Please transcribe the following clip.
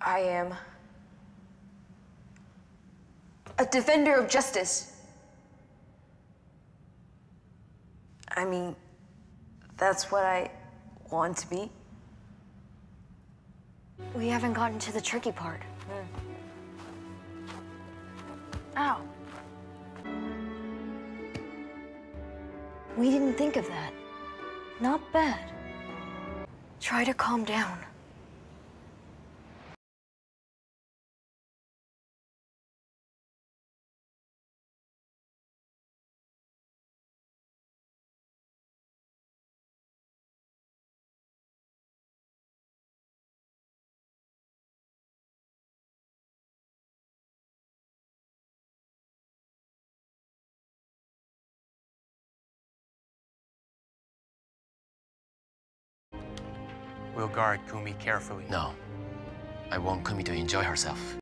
I am a defender of justice. I mean, that's what I want to be. We haven't gotten to the tricky part. Hmm. Ow. We didn't think of that. Not bad. Try to calm down. We'll guard Kumi carefully. No. I want Kumi to enjoy herself.